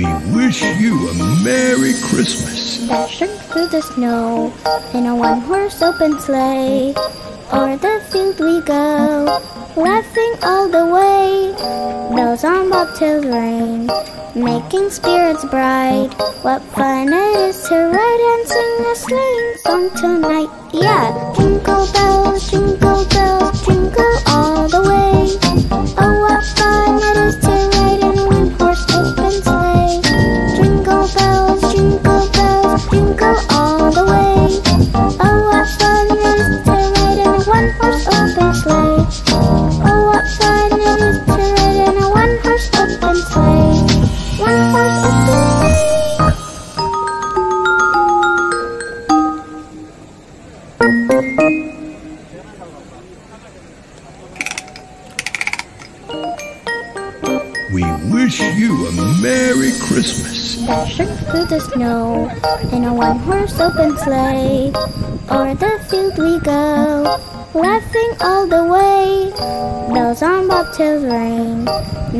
We wish you a Merry Christmas. Dashing through the snow in a one horse open sleigh. O'er the field we go, laughing all the way. Bells on bobtails ring, making spirits bright. What fun it is to ride and sing a sleighing song tonight. Yeah, jingle bells, jingle bells, We wish you a Merry Christmas. Dashing through the snow in a one horse open sleigh. O'er the field we go, laughing all the way. Bells on bobtails ring,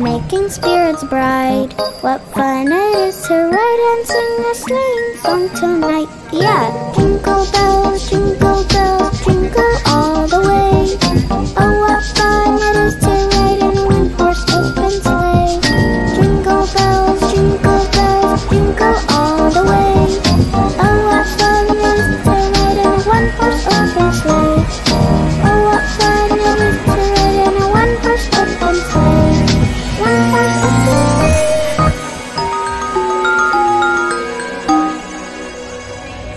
making spirits bright. What fun it is to ride and sing a sleighing song tonight. Yeah, jingle bells, jingle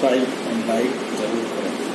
फ़ाइल and like ज़रूर करें।